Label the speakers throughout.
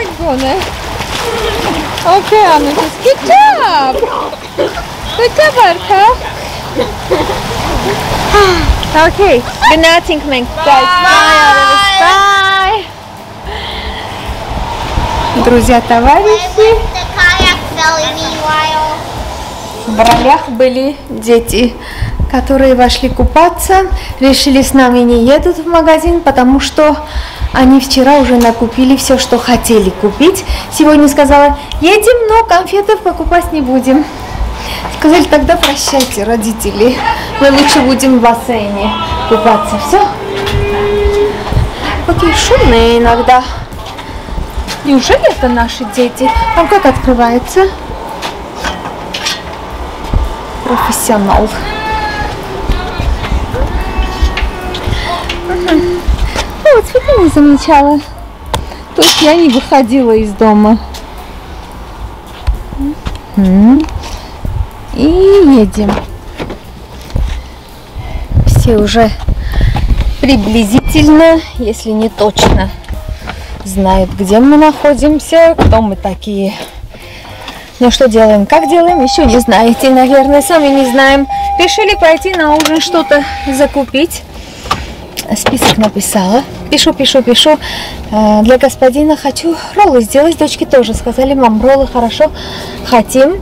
Speaker 1: McBone. Okay, Amethyst. Good job. Good job, Arka. okay. Good night, Tinkman. Guys, bye. Bye. Друзья, товарищи. В ролях были дети, которые вошли купаться, решили с нами не едут в магазин, потому что они вчера уже накупили все, что хотели купить. Сегодня сказала, едем, но конфетов покупать не будем. Сказали, тогда прощайте, родители. Мы лучше будем в бассейне купаться. Все? Какие шумные иногда. Неужели это наши дети? Там как открывается? профессионал. Ну, вот цветы не замечала. То есть я не выходила из дома. И едем. Все уже приблизительно, если не точно, знают, где мы находимся, кто мы такие. Ну что делаем? Как делаем? Еще не знаете, наверное, сами не знаем. Решили пойти на ужин что-то закупить. Список написала. Пишу, пишу, пишу. Э, Для господина хочу роллы сделать. Дочки тоже сказали, мам, роллы хорошо, хотим.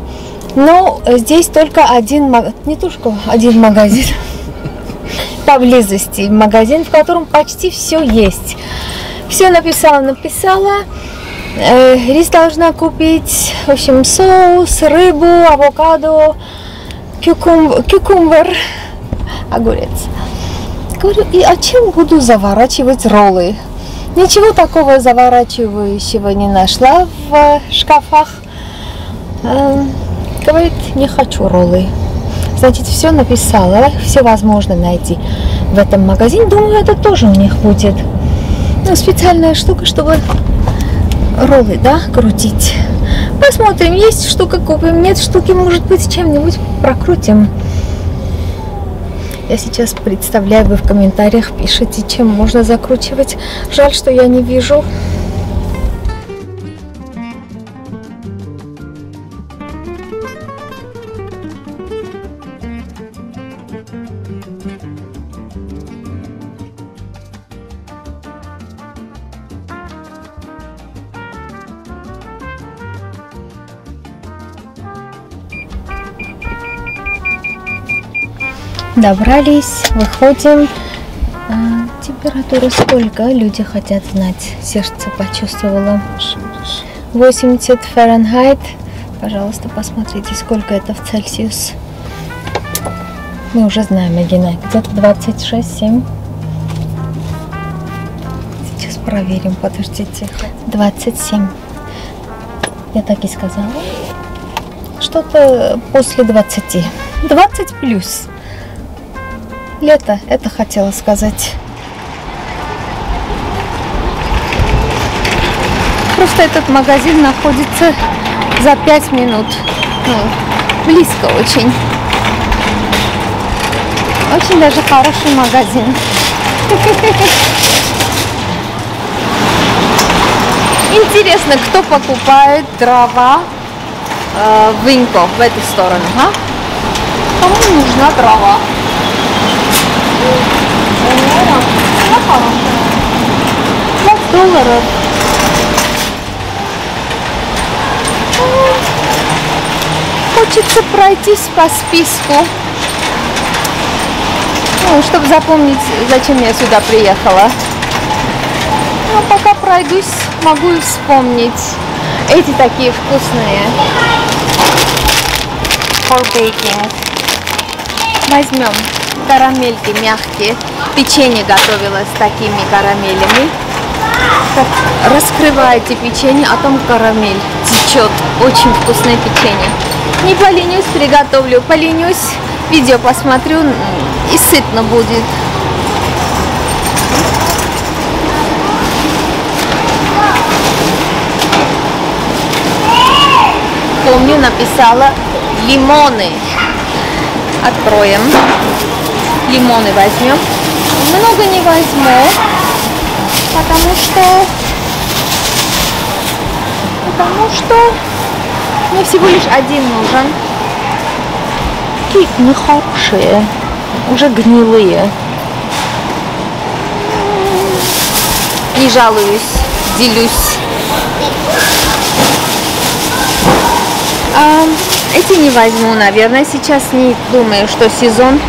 Speaker 1: Но здесь только один, не только один магазин. Поблизости магазин, в котором почти все есть. Все написала, написала. Э, рис должна купить, в общем, соус, рыбу, авокадо, кюкум, кюкумбер, огурец. Говорю, и о чем буду заворачивать роллы? Ничего такого заворачивающего не нашла в шкафах. Эм, Говорит, не хочу роллы. Значит, все написала, все возможно найти в этом магазине. Думаю, это тоже у них будет. Ну, специальная штука, чтобы роллы, да, крутить. Посмотрим, есть штука, купим, нет штуки, может быть, чем-нибудь прокрутим. Я сейчас представляю, вы в комментариях пишите, чем можно закручивать. Жаль, что я не вижу. Добрались, выходим. А, температура сколько? Люди хотят знать. Сердце почувствовала. 80 Фahrenheit. Пожалуйста, посмотрите, сколько это в Цельсиус. Мы уже знаем, Агина. Где-то 26-7. Сейчас проверим, подождите. 27. Я так и сказала. Что-то после 20. 20 плюс. Лето, это хотела сказать. Просто этот магазин находится за 5 минут. Ну, близко очень. Очень даже хороший магазин. Интересно, кто покупает дрова э, в Инко, в эту сторону, а? Кому нужна дрова? Пять долларов. Хочется пройтись по списку. Ну, чтобы запомнить, зачем я сюда приехала. Ну, пока пройдусь, могу и вспомнить. Эти такие вкусные. For baking. Возьмем карамельки мягкие. Печенье готовила с такими карамелями. Так, раскрываете печенье, а там карамель течет. Очень вкусное печенье. Не поленюсь, приготовлю. Поленюсь, видео посмотрю и сытно будет. Помню, написала лимоны. Откроем. Лимоны возьмем. Много не возьму, потому что Потому что мне всего лишь один нужен. Какие нехорошие, уже гнилые. Не жалуюсь, делюсь. А, эти не возьму, наверное, сейчас не думаю, что сезон.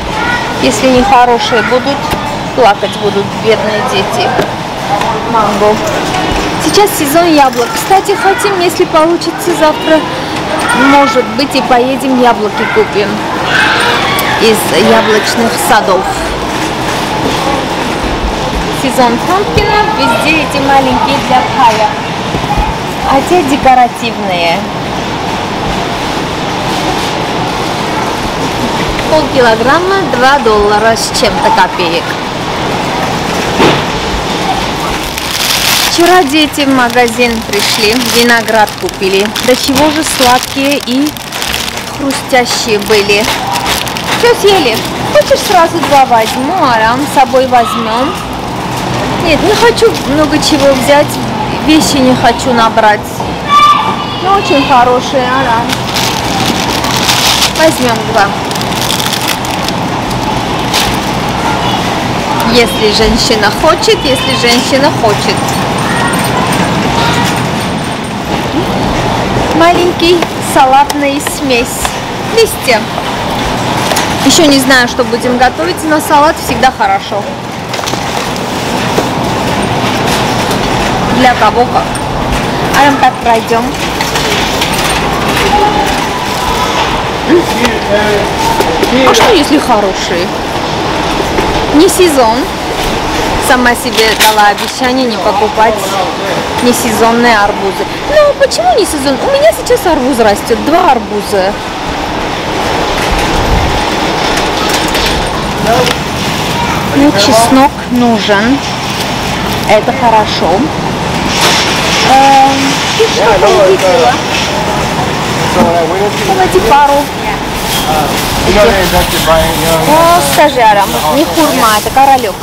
Speaker 1: Если не хорошие будут, плакать будут бедные дети. Манго. Сейчас сезон яблок. Кстати, хотим, если получится завтра, может быть, и поедем яблоки купим из яблочных садов. Сезон пампкинов, везде эти маленькие для пая. А те декоративные. Полкилограмма 2 доллара с чем-то копеек. Вчера дети в магазин пришли, виноград купили. До чего же сладкие и хрустящие были. Все съели. Хочешь сразу два возьму, арам с собой возьмем. Нет, не хочу много чего взять, вещи не хочу набрать. Но очень хорошие, арам. Возьмем два. Если женщина хочет, если женщина хочет. Маленький салатный смесь. Листья. Еще не знаю, что будем готовить, но салат всегда хорошо. Для кого как. А так пройдем. А что если хорошие? Не сезон. Сама себе дала обещание не покупать несезонные арбузы. Ну, почему не сезон? У меня сейчас арбуз растет, два арбуза. Ну, чеснок нужен. Это хорошо. Эм, ты что увидела? Давайте пару. О, скажи, Арам, не хурма, это королек.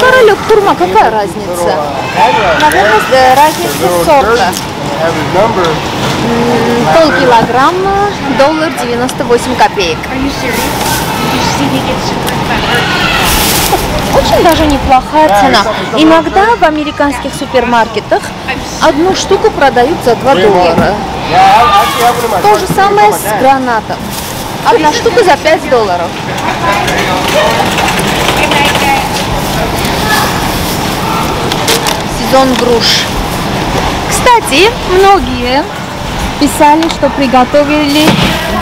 Speaker 1: Королек, хурма, какая разница? Наверное, э, разница сорта. Полкилограмма, доллар 98 копеек. Очень даже неплохая цена. Иногда в американских супермаркетах одну штуку продают за 2 доллара. То же самое с гранатом. Одна штука за 5 долларов. Сезон груш. Кстати, многие писали, что приготовили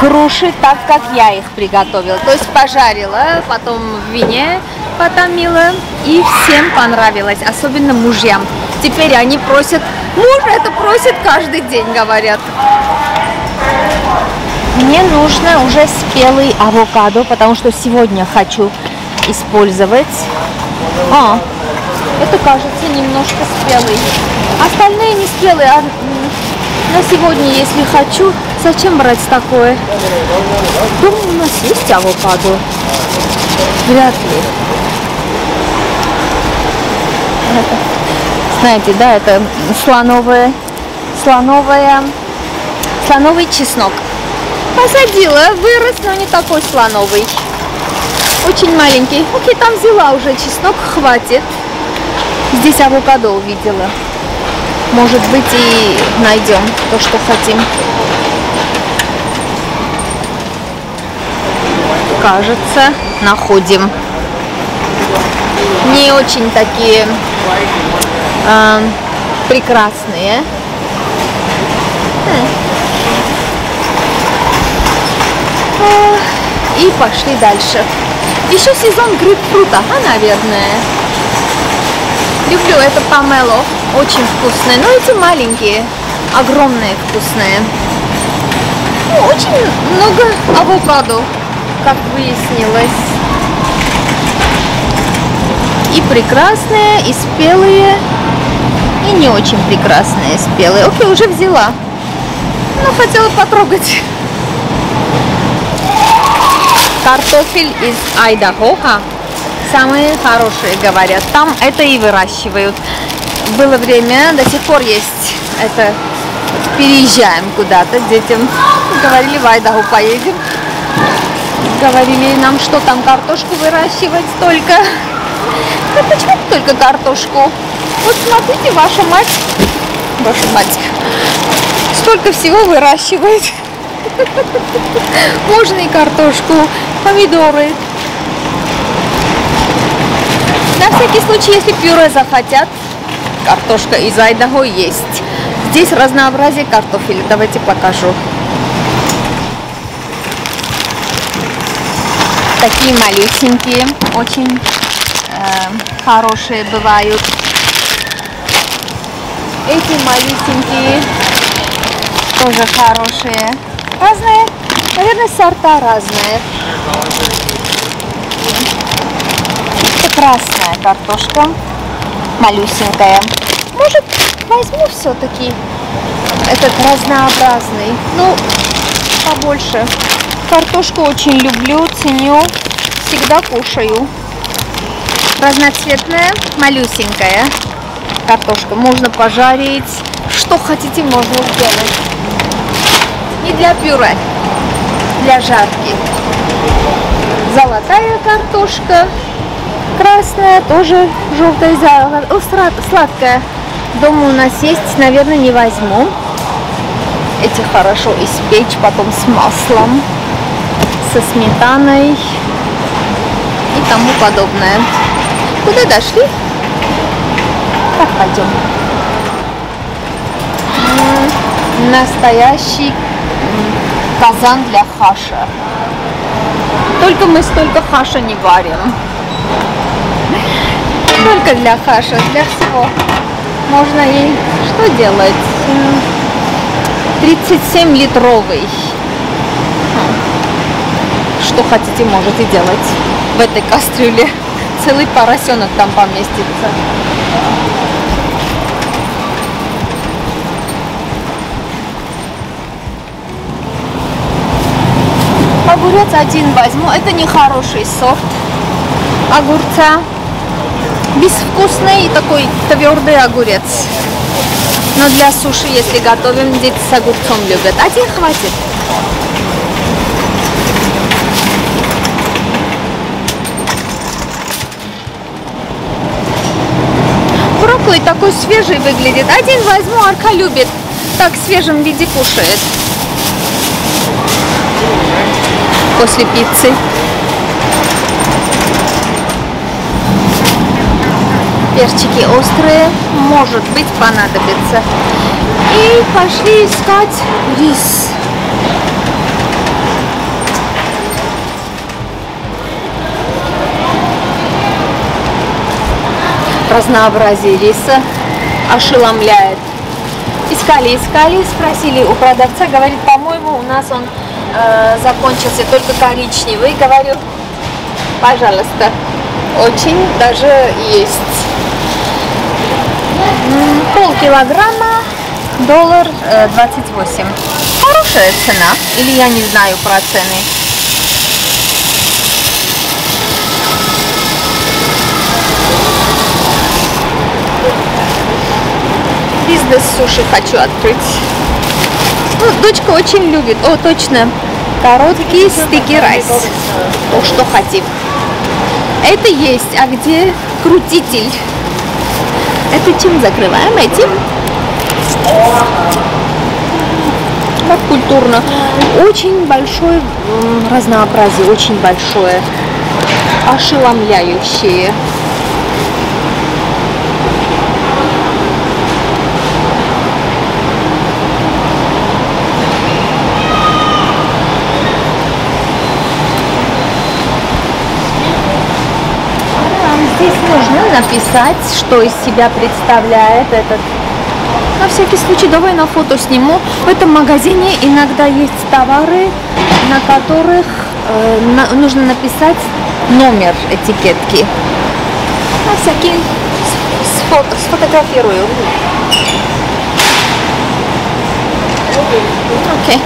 Speaker 1: груши так, как я их приготовила. То есть пожарила, потом в вине потомила, и всем понравилось, особенно мужьям. Теперь они просят, муж это просит каждый день, говорят. Мне нужно уже спелый авокадо, потому что сегодня хочу использовать. А, это кажется немножко спелый. Остальные не спелые, а на сегодня, если хочу, зачем брать такое? Думаю, у нас есть авокадо. Вряд ли. Это, знаете, да, это слоновая, слоновая, слоновый чеснок. Посадила, вырос, но не такой слоновый. Очень маленький. Окей, там взяла уже чеснок, хватит. Здесь авокадо увидела. Может быть и найдем то, что хотим. Кажется, находим. Не очень такие э, прекрасные. Э. А, И пошли дальше. Еще сезон грейпфрута, а, наверное. Люблю это помело. Очень вкусное. Но эти маленькие, огромные вкусные. Ну, очень много авокадо, как выяснилось. И прекрасные, и спелые, и не очень прекрасные, спелые. Окей, уже взяла. Но хотела потрогать. Картофель из Айдахоха. Самые хорошие, говорят. Там это и выращивают. Было время, до сих пор есть это переезжаем куда-то. Детям говорили, в Айдаху поедем. Говорили нам, что там картошку выращивать только. Да почему только картошку? Вот смотрите, ваша мать, ваша мать, столько всего выращивает. Можно и картошку, помидоры. На всякий случай, если пюре захотят, картошка из Айдаго есть. Здесь разнообразие картофеля. Давайте покажу. Такие малюсенькие, очень э, хорошие бывают. Эти малюсенькие тоже хорошие. Разные, наверное, сорта разные. Это красная картошка, малюсенькая. Может, возьму все-таки этот разнообразный. Ну, побольше. Картошку очень люблю, ценю, всегда кушаю. Разноцветная, малюсенькая картошка. Можно пожарить, что хотите, можно сделать. И для пюре, для жарки. Золотая картошка, красная, тоже желтая, о, сладкая. Дома у нас есть, наверное, не возьму. Эти хорошо испечь, потом с маслом, со сметаной и тому подобное. Куда дошли? Так, пойдем. Настоящий казан для хаша. Только мы столько хаша не варим. Только для хаша, для всего. Можно и что делать? 37 литровый. Что хотите, можете делать в этой кастрюле. Целый поросенок там поместится. Огурец один возьму. Это не хороший сорт огурца безвкусный такой твердый огурец. Но для суши, если готовим, дети с огурцом любят. Один хватит. Брокколи такой свежий выглядит. Один возьму, Арка любит. Так в свежем виде кушает. После пиццы. перчики острые, может быть понадобится. И пошли искать рис. Разнообразие риса ошеломляет. Искали, искали, спросили у продавца, говорит, по-моему, у нас он э, закончился только коричневый. Говорю, пожалуйста, очень даже есть пол килограмма, доллар 28. Э, Хорошая цена, или я не знаю про цены. Бизнес суши хочу открыть. Ну, дочка очень любит. О, точно. Короткий стики райс. То, что хотим. Это есть. А где крутитель? Это чем закрываем? Этим? Как культурно. Очень большое разнообразие, очень большое. Ошеломляющее. Нужно написать, что из себя представляет этот. На всякий случай, давай на фото сниму. В этом магазине иногда есть товары, на которых э, на, нужно написать номер этикетки. На всякий сфото, сфотографирую. Окей. Okay.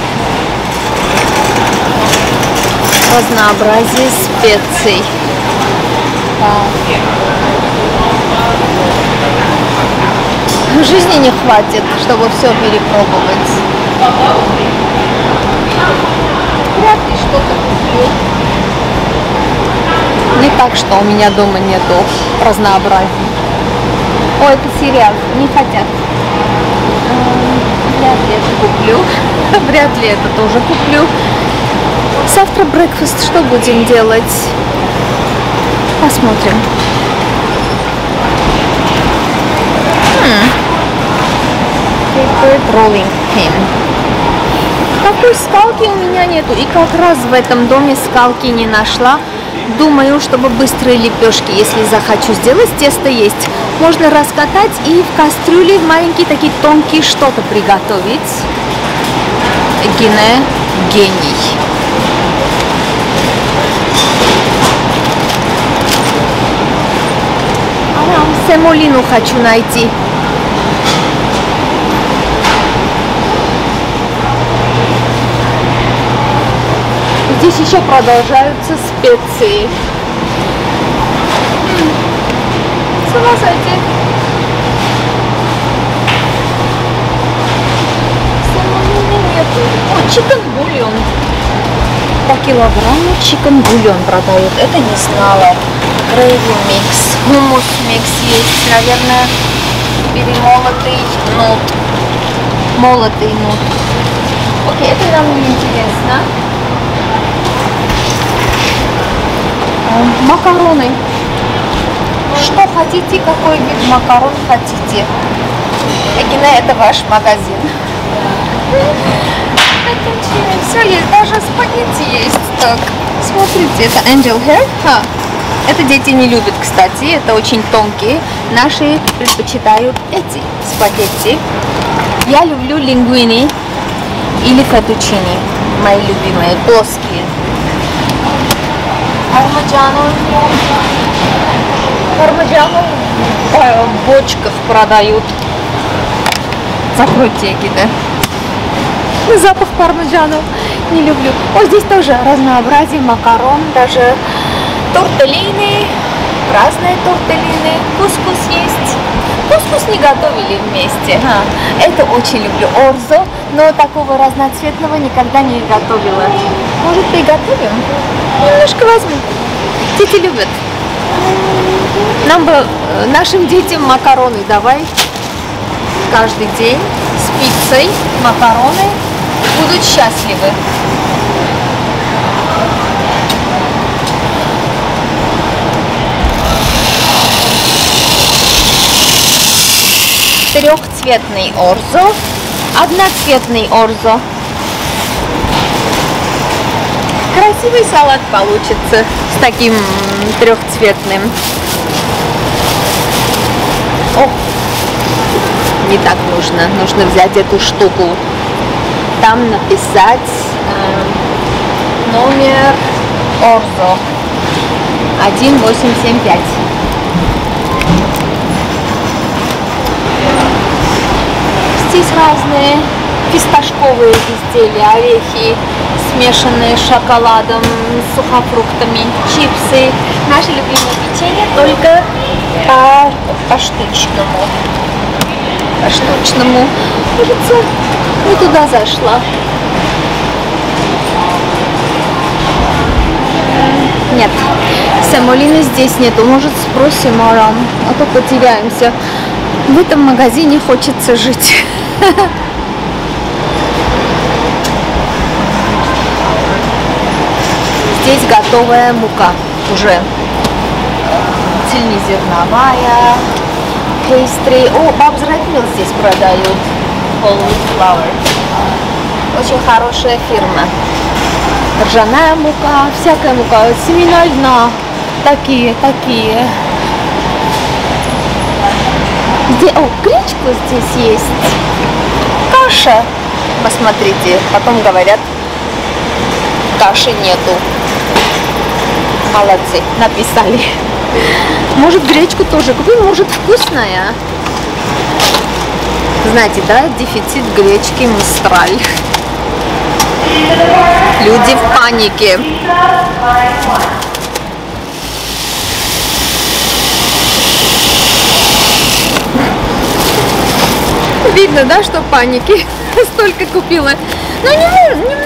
Speaker 1: Разнообразие специй. Жизни не хватит, чтобы все перепробовать. Вряд ли что-то. Не так, что у меня дома нету разнообразия. О, это сериал. Не хотят. М, Вряд ли это куплю. Вряд ли это тоже куплю. Завтра брекфаст что будем делать? Посмотрим. Paper rolling pin. Такой скалки у меня нету. И как раз в этом доме скалки не нашла. Думаю, чтобы быстрые лепешки, если захочу сделать, тесто есть. Можно раскатать и в кастрюле маленькие такие тонкие что-то приготовить. Гене гений. А, Семолину хочу найти. Здесь еще продолжаются специи. С ума сойти. О, chicken бульон. По килограмму chicken бульон продают. Это не знала. Gravy mix. Hummus mix есть. Наверное, перемолотый нут. Молотый нут. Окей, это нам не интересно. Макароны. Что хотите, какой вид макарон хотите. Эгина, это ваш магазин. Все есть, даже спагетти есть. Так, смотрите, это Angel Hair. Ха. Это дети не любят, кстати, это очень тонкие. Наши предпочитают эти спагетти. Я люблю лингвини или фетучини, мои любимые, плоские. Пармаджану. Пармаджану в бочках продают. Закройте Эгида. Запах пармеджану не люблю. О, здесь тоже разнообразие макарон, даже тортеллины, разные тортеллины, кускус есть. Кускус не готовили вместе. ха. Это очень люблю. Орзо, но такого разноцветного никогда не готовила. Может, приготовим? Немножко возьму. Дети любят. Нам бы, э, нашим детям макароны давай каждый день с пиццей, макароны будут счастливы. Трехцветный орзо, одноцветный орзо. Красивый салат получится с таким трехцветным. О, не так нужно. Нужно взять эту штуку. Там написать э, номер Орзо 1875. Здесь разные фисташковые изделия, орехи, смешанные с шоколадом, с сухофруктами, чипсы. Наше любимое печенье только по, по штучному по штучному. Кажется, не туда зашла. Нет, самолины здесь нету. Может, спросим Арам, а то потеряемся. В этом магазине хочется жить. Здесь готовая мука уже. Цельнозерновая, пейстри. О, Бабс Рэдмилл здесь продают. Whole. Очень хорошая фирма. Ржаная мука, всякая мука, семена льна. Такие, такие. Где, о, гречку здесь есть. Каша. Посмотрите, потом говорят, каши нету. Молодцы, написали. Может гречку тоже купим, может вкусная. Знаете, да, дефицит гречки Мистраль. Люди в панике. Видно, да, что паники. Столько купила. Но не,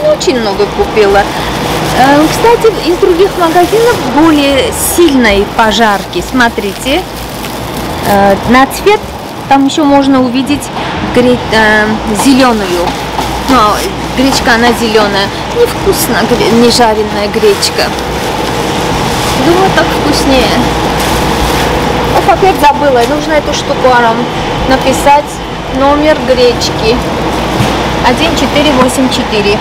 Speaker 1: не, очень много купила. Э, Кстати, из других магазинов более сильной пожарки. Смотрите. Э, На цвет там еще можно увидеть гре- э, зеленую. Но гречка она зеленая. Невкусно, не жареная гречка. Думаю, так вкуснее. Опять забыла. Нужно эту штуку написать номер гречки. 1484.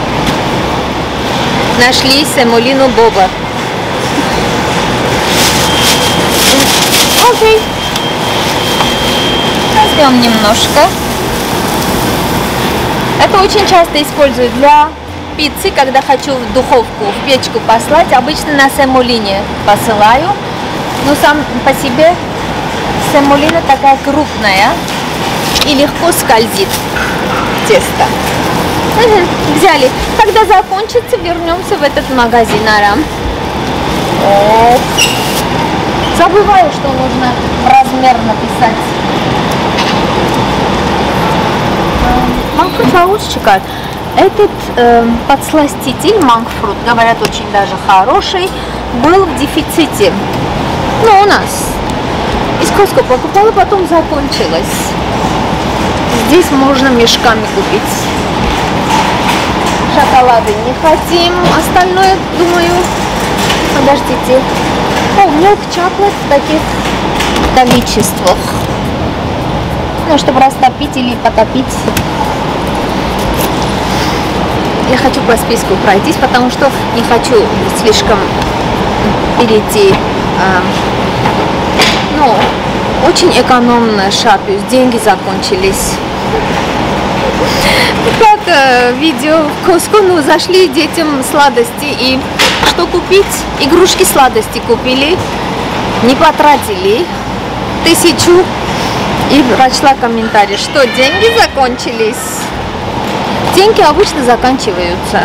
Speaker 1: Нашли семолину Боба. Окей. Возьмем немножко. Это очень часто использую для пиццы, когда хочу в духовку, в печку послать. Обычно на семолине посылаю. Но сам по себе семолина такая крупная и легко скользит тесто. Мгм, Взяли. Когда закончится, вернемся в этот магазин Арам. Забываю, что нужно размер написать. Манкфрут получше шикарно. Этот э, подсластитель Манкфрут, говорят, очень даже хороший, был в дефиците. Но у нас из Коско покупала, потом закончилось. Здесь можно мешками купить. Шоколады не хотим. Остальное, думаю, подождите. О, мелк чоклад в таких количествах. Ну, чтобы растопить или потопить. Я хочу по списку пройтись, потому что не хочу слишком перейти. а, ну, очень экономно шапюсь, деньги закончились. Как э, видео в Коско, ну, зашли детям сладости и что купить? Игрушки сладости купили, не потратили тысячу и прочла комментарий, что деньги закончились. Деньги обычно заканчиваются.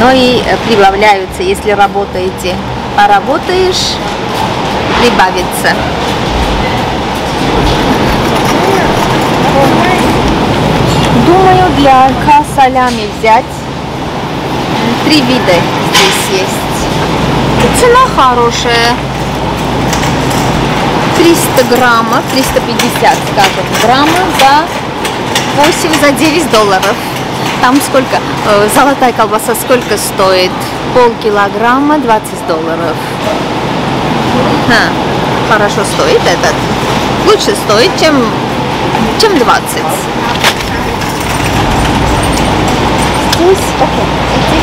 Speaker 1: Но и прибавляются, если работаете. Поработаешь, прибавится. Думаю, для солями взять. Три вида здесь есть. Цена хорошая. 300 граммов, 350, скажем, грамма за 8, за 9 долларов. Там сколько, э, золотая колбаса сколько стоит? Полкилограмма, 20 долларов. Ха, хорошо стоит этот. Лучше стоит, чем, чем 20. Здесь, окей, эти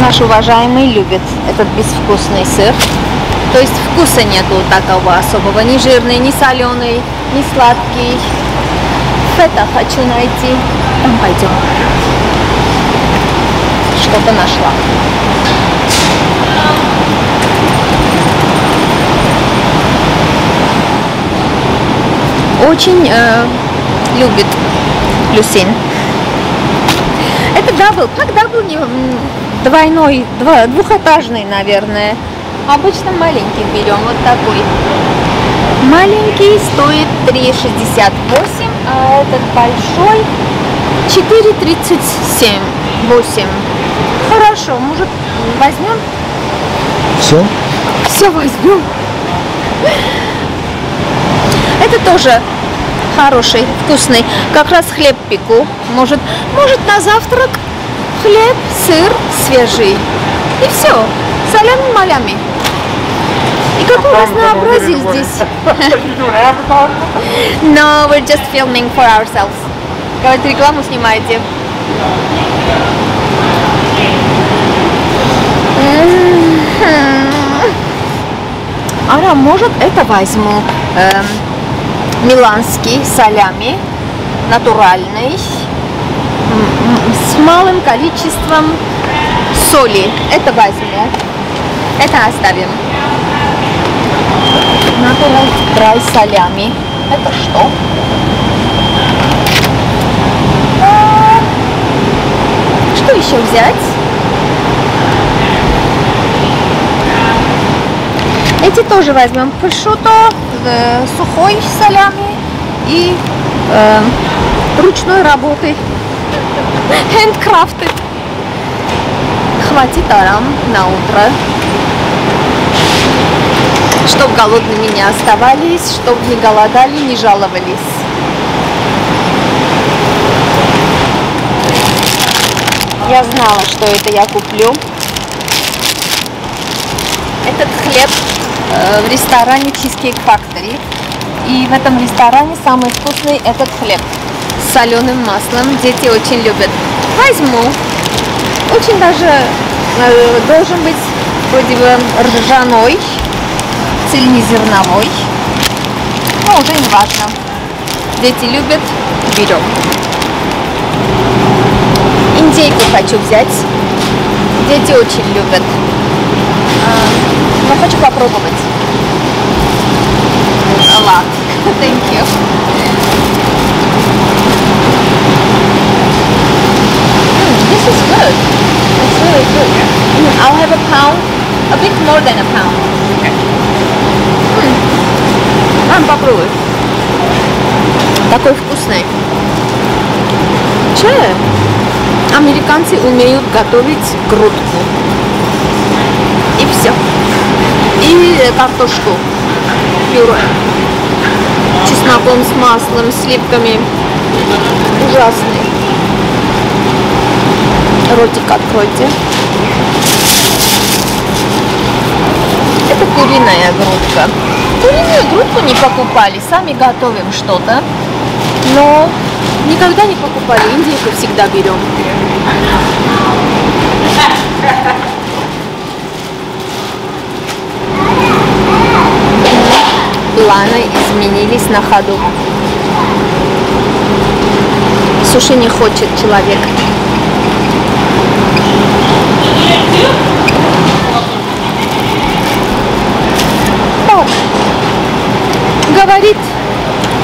Speaker 1: Наш уважаемый любит этот безвкусный сыр. То есть вкуса нету такого особого, ни жирный, ни соленый, ни сладкий. Фета хочу найти. Там пойдем. Что-то нашла. Очень э, любит Люсин. Это double. Как double не двойной, два, двухэтажный, наверное. Обычно маленький берем, вот такой. Маленький стоит 3,68, а этот большой 4,37. 8. Хорошо, может возьмем?
Speaker 2: Все?
Speaker 1: Все возьмем. Это тоже хороший, вкусный. Как раз хлеб пеку. Может, может на завтрак хлеб, сыр свежий. И все. Солями малями. И какое разнообразие здесь. No, we're just filming for ourselves. Говорит, рекламу снимаете. Ара, может это возьму? Эм, миланский солями, натуральный, с малым количеством соли. Это возьму. Это оставим. Натурал драй солями. Это что? Что еще взять? Эти тоже возьмем. Прошуто э, сухой солями и э, ручной работы. Handcrafted. Хватит арам на утро. Чтоб голодными не оставались, чтоб не голодали, не жаловались. Я знала, что это я куплю. Этот хлеб в ресторане Cheesecake Factory. И в этом ресторане самый вкусный этот хлеб с соленым маслом. Дети очень любят. Возьму. Очень даже э, должен быть вроде бы ржаной, цельнозерновой. Но уже не важно. Дети любят, берем. Индейку хочу взять. Дети очень любят. А, но хочу попробовать. Ладно, thank you. Mm, this is good. It's really good. Mm, I'll have a pound, a bit more than a pound. Mm. Мам, попробуй. Такой вкусный. Че? Американцы умеют готовить грудку. И картошку. Пюре. Чесноком с маслом, сливками. Ужасный. Ротик откройте. Это куриная грудка. Куриную грудку не покупали, сами готовим что-то. Но никогда не покупали, индейку всегда берем. Планы изменились на ходу. Суши не хочет человек. Так. Говорит,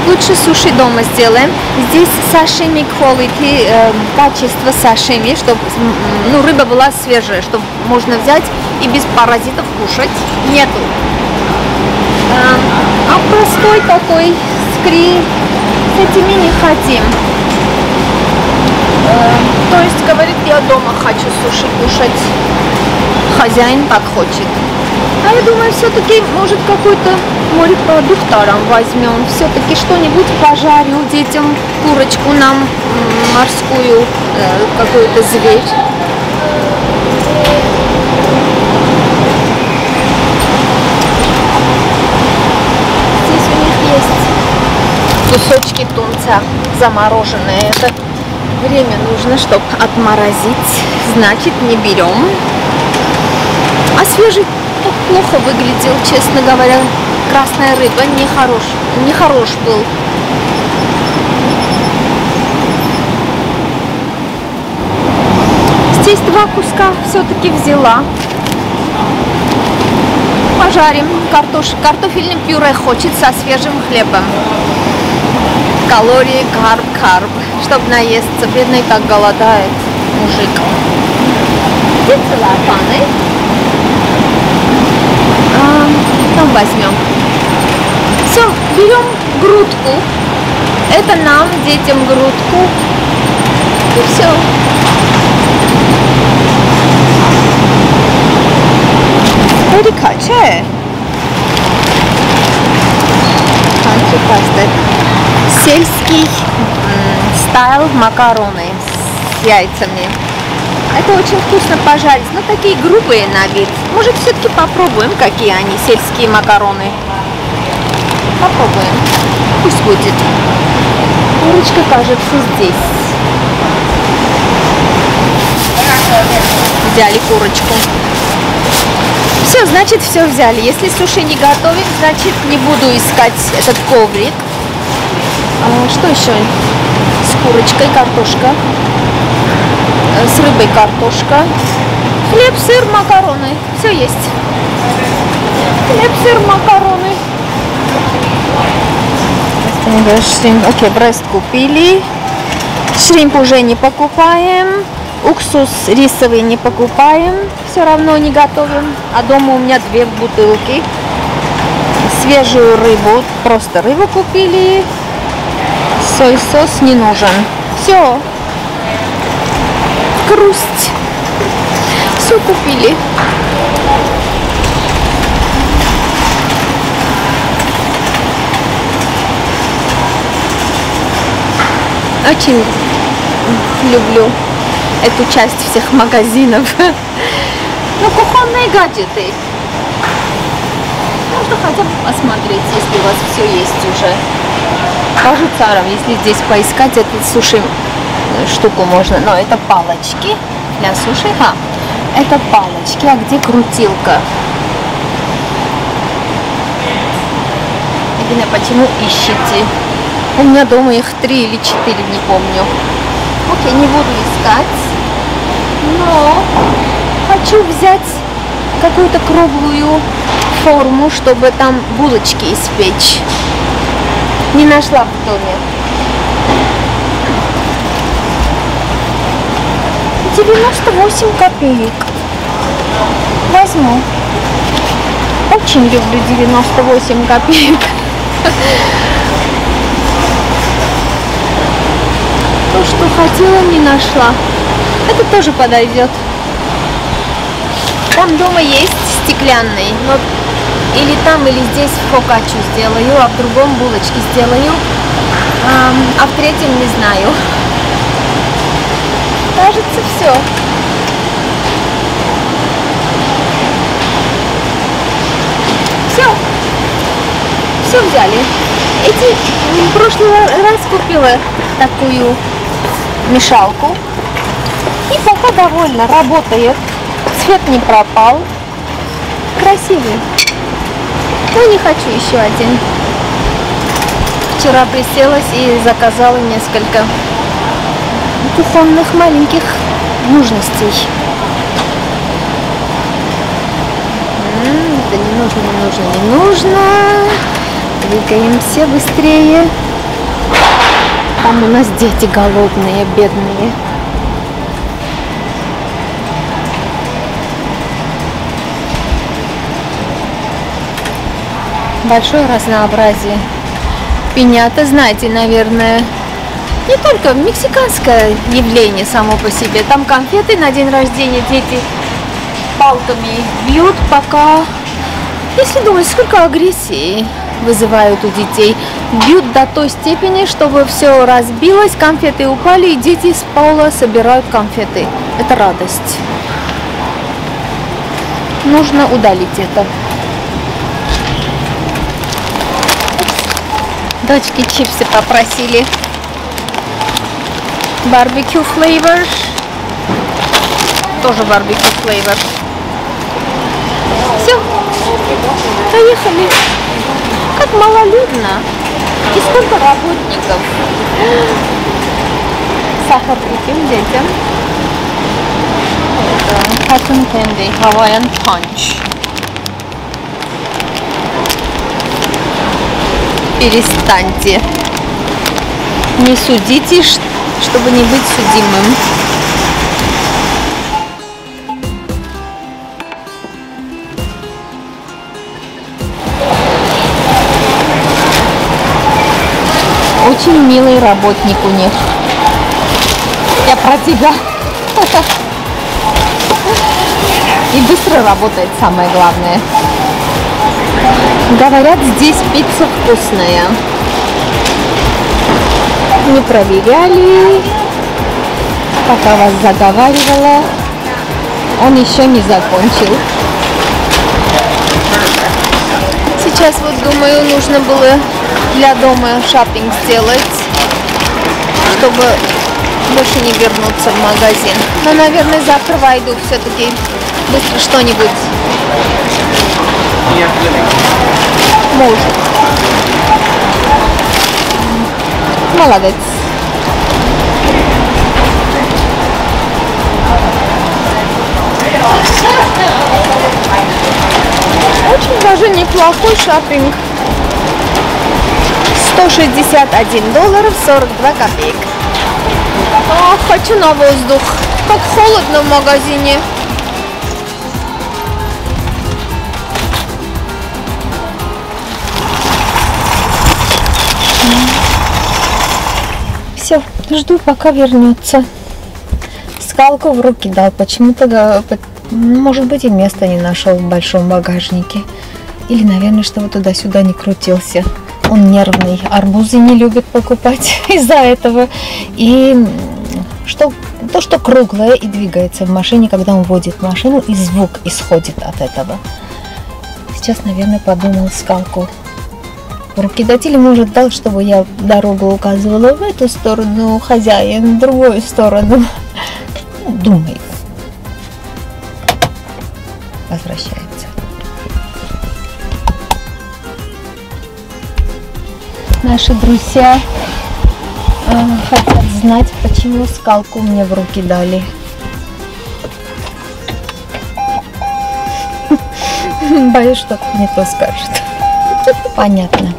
Speaker 1: лучше суши дома сделаем. Здесь сашими quality, э, качество сашими, чтобы ну, рыба была свежая, чтобы можно взять и без паразитов кушать. Нету. А, простой такой скри с этими не хотим. Э, то есть, говорит, я дома хочу суши кушать. Хозяин так хочет. А я думаю, все-таки, может, какой-то морепродуктором возьмем. Все-таки что-нибудь пожарю детям, курочку нам морскую, э, какой-то зверь. Здесь у них есть кусочки тунца замороженные. Это время нужно, чтобы отморозить. Значит, не берем. А свежий плохо выглядел, честно говоря. Красная рыба не хорош, не хорош был. Здесь два куска все-таки взяла. Пожарим картош, картофельным пюре хочет со свежим хлебом. Калории, карб, карб. Чтоб наесться, бедный так голодает мужик. Целлофаны? А, там возьмем. Все, берем грудку. Это нам, детям, грудку. И все. Река, чай. Country pasta. Сельский стайл макароны с яйцами. Это очень вкусно пожарить, но такие грубые на вид. Может, все-таки попробуем, какие они, сельские макароны. Попробуем. Пусть будет. Курочка, кажется, здесь. Взяли курочку. Все, значит, все взяли. Если суши не готовим, значит, не буду искать этот коврик. Что еще? С курочкой картошка. Э, с рыбой картошка. Хлеб, сыр, макароны. Все есть. Хлеб, сыр, макароны. Окей, брест купили. Шримп уже не покупаем. Уксус рисовый не покупаем. Все равно не готовим. А дома у меня две бутылки. свежую рыбу. Просто рыбу купили. Сой-сос не нужен. Все. Грусть. Все купили. Очень люблю эту часть всех магазинов. Ну, кухонные гаджеты. Можно хотя бы посмотреть, если у вас все есть уже. Скажу царам, если здесь поискать эту суши э, штуку можно. Но это палочки для суши. А, это палочки. А где крутилка? Ирина, почему ищете? У меня дома их три или четыре, не помню. Окей, не буду искать. Но хочу взять какую-то круглую форму, чтобы там булочки испечь. Не нашла в доме. 98 копеек. Возьму. Очень люблю 98 копеек. То, что хотела, не нашла. Это тоже подойдет. Там дома есть стеклянный, но или там, или здесь фокачу сделаю, а в другом булочки сделаю, а в третьем не знаю. Кажется, все. Все. Все взяли. Эти в прошлый раз купила такую мешалку. И пока довольно работает. Цвет не пропал. Красивый. Но не хочу еще один. Вчера приселась и заказала несколько кухонных маленьких нужностей. Это не нужно, не нужно, не нужно. Двигаемся быстрее. Там у нас дети голодные, бедные. Большое разнообразие. Пинята, знаете, наверное, не только мексиканское явление само по себе. Там конфеты на день рождения дети палками бьют, пока... Если думать, сколько агрессии вызывают у детей. Бьют до той степени, чтобы все разбилось, конфеты упали, и дети с пола собирают конфеты. Это радость. Нужно удалить это. Дочки чипсы попросили. Барбекю флейвор. Тоже барбекю флейвор. Все. Поехали. Как малолюдно. И сколько работников. Сахар купим детям. Cotton candy, Hawaiian punch. Перестаньте. Не судите, чтобы не быть судимым. Очень милый работник у них. Я про тебя. И быстро работает, самое главное. Говорят, здесь пицца вкусная. Не проверяли. Пока вас заговаривала, он еще не закончил. Сейчас вот думаю, нужно было для дома шопинг сделать, чтобы больше не вернуться в магазин. Но, наверное, завтра войду все-таки быстро что-нибудь. Может. Молодец. Очень даже неплохой шопинг. 161 долларов 42 копеек. О, хочу на воздух. Как холодно в магазине. Все, жду, пока вернется. Скалку в руки дал. Почему-то, может быть, и места не нашел в большом багажнике. Или, наверное, чтобы туда-сюда не крутился. Он нервный, арбузы не любит покупать из-за этого. И что, то, что круглое и двигается в машине, когда он водит машину, и звук исходит от этого. Сейчас, наверное, подумал скалку или может дал, чтобы я дорогу указывала в эту сторону, хозяин в другую сторону. Ну, Думает. Возвращается. Наши друзья э, хотят знать, почему скалку мне в руки дали. Боюсь, что не то скажет. Понятно.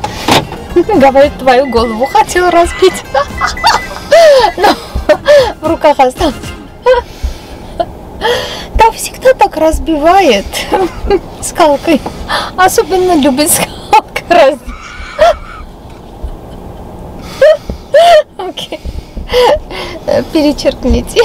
Speaker 1: Говорит, твою голову хотел разбить. Но в руках остался. Да, всегда так разбивает скалкой. Особенно любит скалкой разбить. Окей. Перечеркните.